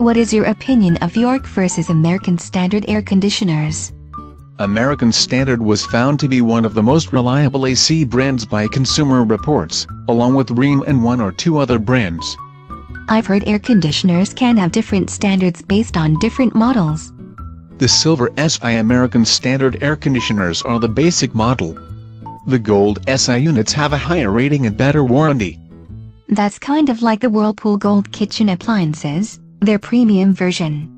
What is your opinion of York versus American Standard air conditioners? American Standard was found to be one of the most reliable AC brands by Consumer Reports, along with Rheem and one or two other brands. I've heard air conditioners can have different standards based on different models. The Silver SI American Standard air conditioners are the basic model. The Gold SI units have a higher rating and better warranty. That's kind of like the Whirlpool Gold kitchen appliances, their premium version.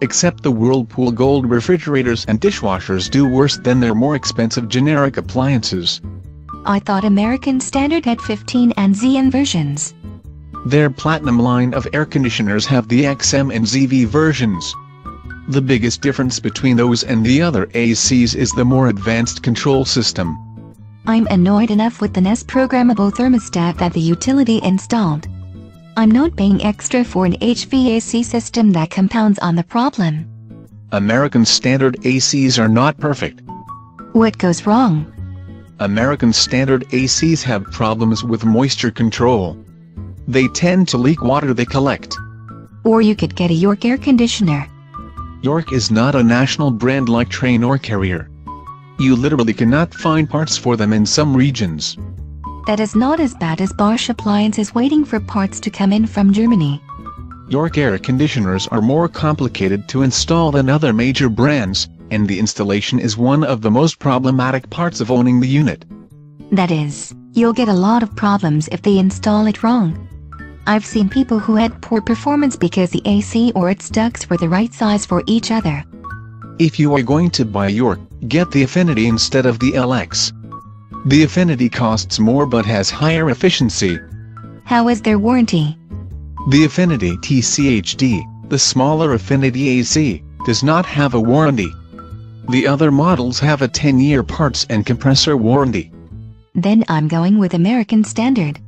Except the Whirlpool Gold refrigerators and dishwashers do worse than their more expensive generic appliances. I thought American Standard had 15 and ZM versions. Their Platinum line of air conditioners have the XM and ZV versions. The biggest difference between those and the other ACs is the more advanced control system. I'm annoyed enough with the Nest programmable thermostat that the utility installed. I'm not paying extra for an HVAC system that compounds on the problem. American Standard ACs are not perfect. What goes wrong? American Standard ACs have problems with moisture control. They tend to leak water they collect. Or you could get a York air conditioner. York is not a national brand like Trane or Carrier. You literally cannot find parts for them in some regions. That is not as bad as Bosch appliances waiting for parts to come in from Germany. York air conditioners are more complicated to install than other major brands, and the installation is one of the most problematic parts of owning the unit. That is, you'll get a lot of problems if they install it wrong. I've seen people who had poor performance because the AC or its ducts were the right size for each other. If you are going to buy York, get the Affinity instead of the LX. The Affinity costs more but has higher efficiency. How is their warranty? The Affinity TCHD, the smaller Affinity AC, does not have a warranty. The other models have a 10-year parts and compressor warranty. Then I'm going with American Standard.